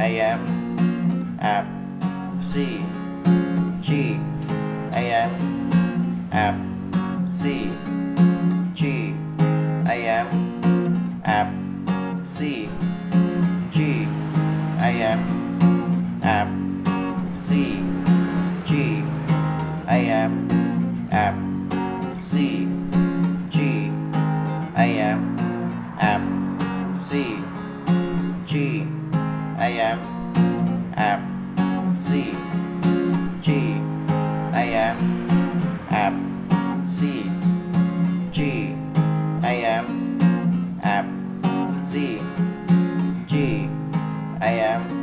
AM F C G AM F C G AM F C G AM F C G AM F C G AM F C C G A M